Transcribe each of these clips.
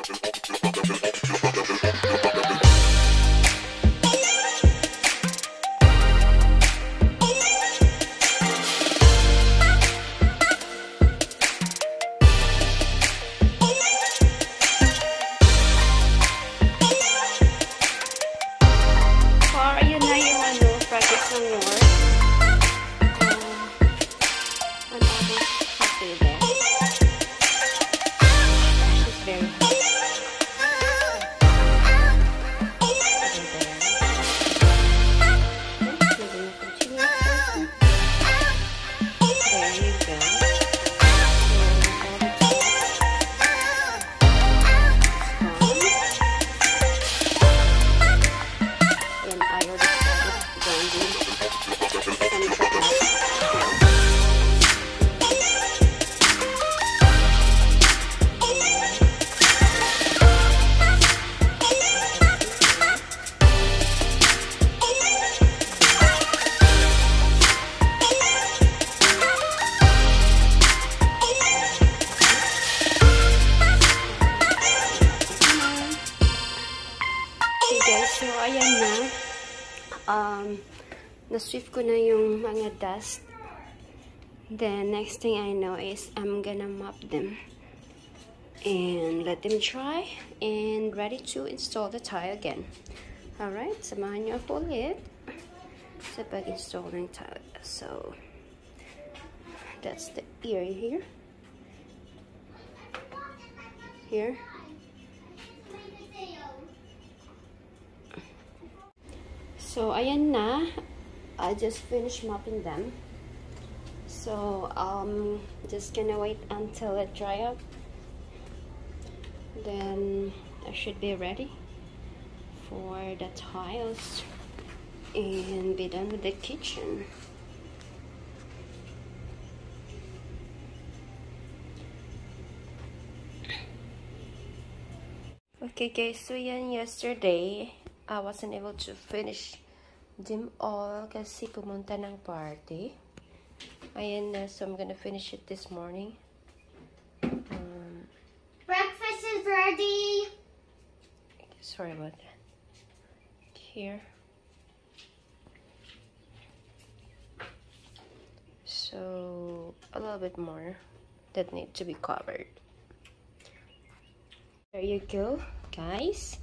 Or, ayun na yung ano, practice ng more. Ayan na. Um, na-swift ko na yung mga dust. Then, next thing I know is I'm gonna mop them. And let them dry. And ready to install the tile again. Alright, samahan niyo ako ulit sa pag-install tile. So, that's the area here. Here. So, ayan na. I just finished mopping them. So, um, just gonna wait until it dry up. Then, I should be ready for the tiles and be done with the kitchen. Okay guys, so yan yesterday, I wasn't able to finish them all kasi pumunta ng party. Ayan na, so I'm gonna finish it this morning. Um, Breakfast is ready. sorry about that. Here. So, a little bit more that need to be covered. There you go, guys.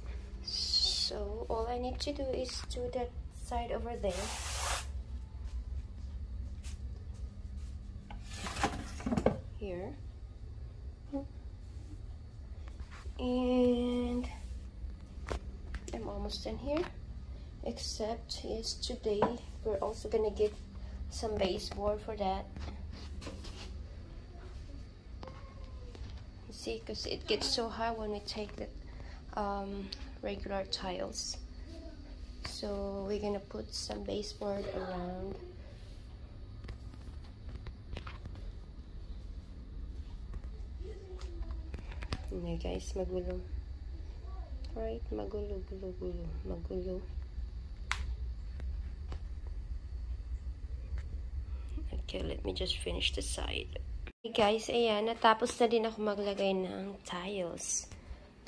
So, all I need to do is do that side over there. Here. And I'm almost done here. Except is today we're also gonna get some baseboard for that. You see, because it gets so high when we take the um, regular tiles. So we're gonna put some baseboard around. Okay guys, magulo. Right, magulo, gulo, gulo, magulo. Okay, let me just finish the side. Okay guys, ayan, natapos na din ako maglagay ng tiles.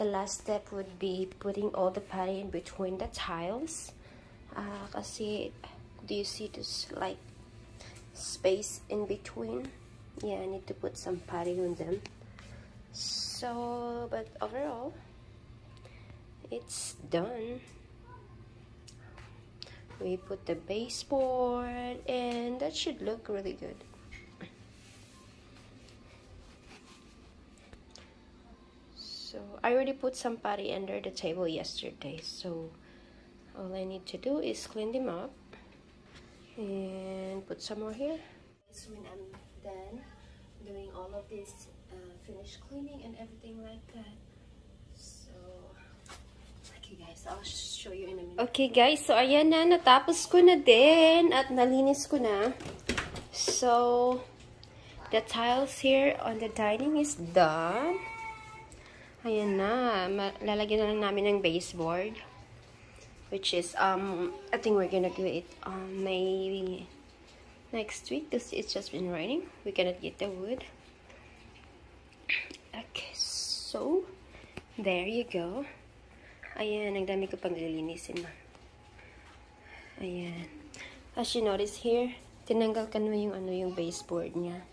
The last step would be putting all the putty in between the tiles. Uh, do you see this like space in between? Yeah, I need to put some putty on them. So, but overall, it's done. We put the baseboard and that should look really good. I already put some putty under the table yesterday. So all I need to do is clean them up and put some more here. So when I'm done doing all of this uh, finished cleaning and everything like that. So okay guys, I'll show you in a minute. Okay guys, so ayan na, natapos ko na din at nalinis ko na. So the tiles here on the dining is done. Lalagyan na lang namin ng baseboard. Which is, um, I think we're gonna do it um, maybe next week because it's just been raining. We cannot get the wood. Okay, so There you go. Ayan, ang dami ko pang lilinisin na. Ayan. As you notice here, tinanggal ka na yung ano yung baseboard niya.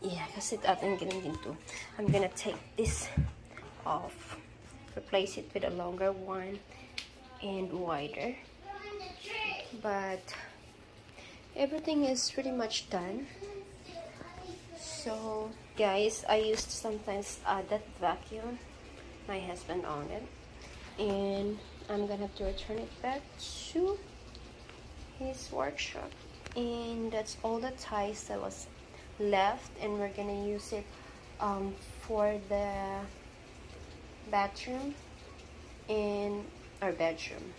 Yeah, kasi ating ganun din to. I'm gonna take this off. Replace it with a longer one and wider. But everything is pretty much done. So, guys, I used sometimes uh, that vacuum. My husband owned it. And I'm gonna have to return it back to his workshop. And that's all the ties that was left. And we're gonna use it um, for the bathroom in our bedroom.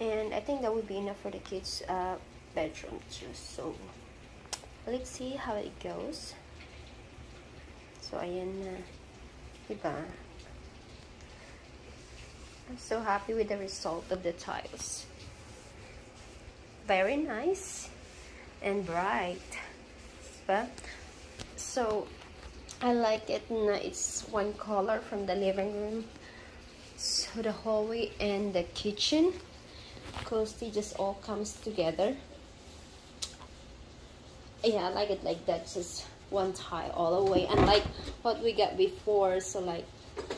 And I think that would be enough for the kids' uh, bedroom too. So let's see how it goes. So ayan na. I'm so happy with the result of the tiles. Very nice and bright. Diba? So I like it. It's one color from the living room. So the hallway and the kitchen. They just all comes together. Yeah I like it like that. Just one tie all the way. Unlike what we got before so like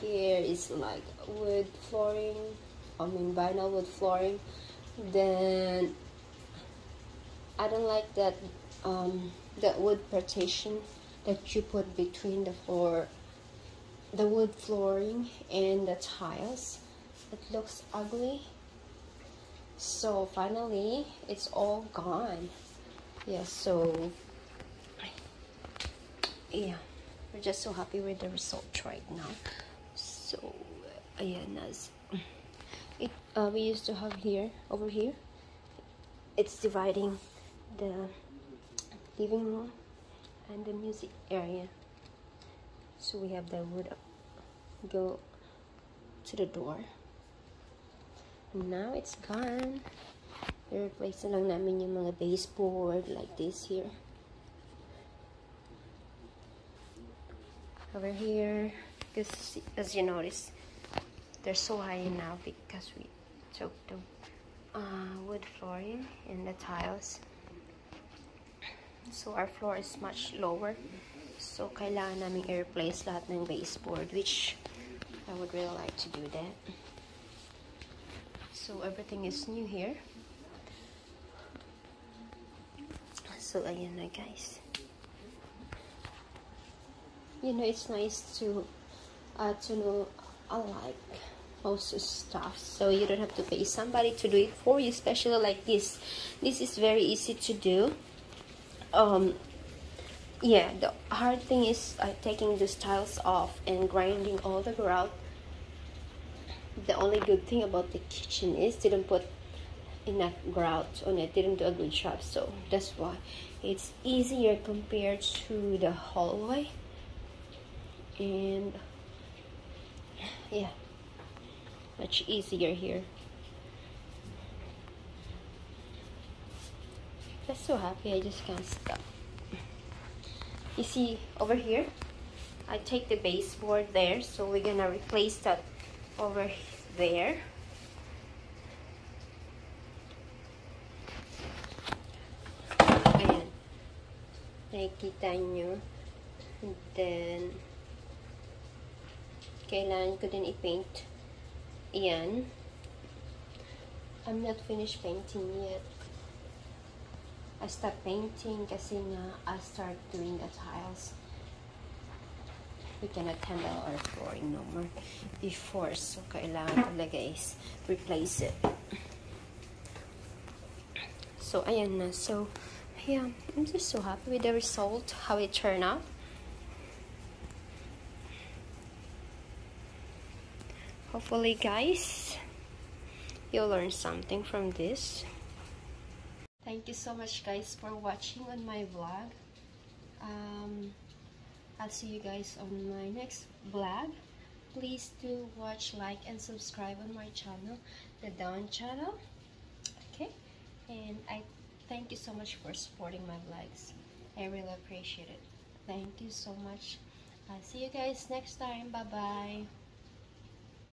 here is like wood flooring I mean vinyl wood flooring. Then I don't like that um, that wood partition that you put between the floor the wood flooring and the tiles. It looks ugly. So finally it's all gone. Yeah so yeah we're just so happy with the result right now. So yeah as it uh, we used to have here over here. It's dividing the living room and the music area. So we have the wood go to the door. Now it's gone. I-replace na lang namin yung mga baseboard like this here. Over here because as you notice they're so high now because we took the uh, wood flooring and the tiles So, our floor is much lower. So, kailangan namin i-replace lahat ng baseboard, which I would really like to do that. So, everything is new here. So, ayan na guys. You know, it's nice to, uh, to know, alike most stuff so you don't have to pay somebody to do it for you especially like this this is very easy to do um yeah the hard thing is uh, taking the tiles off and grinding all the grout the only good thing about the kitchen is didn't put enough grout on it. Didn't do a good job so that's why. It's easier compared to the hallway. And yeah much easier here I'm so happy I just can't stop. You see over here, I take the baseboard there, so we're gonna replace that over there. Ayan. Nakikita nyo. And then, kailangan ko din i-paint. Ayan. I'm not finished painting yet. I start painting kasi nga I start doing the tiles. We cannot handle our flooring no more before. So, kailangan talaga is replace it. So, ayan na. So, yeah, I'm just so happy with the result, how it turned out. Hopefully, guys, you'll learn something from this. Thank you so much guys for watching on my vlog. Um, I'll see you guys on my next vlog. Please do watch, like, and subscribe on my channel, the Dawn channel. Okay? And I thank you so much for supporting my vlogs. I really appreciate it. thank you so much. I'll see you guys next time. Bye bye.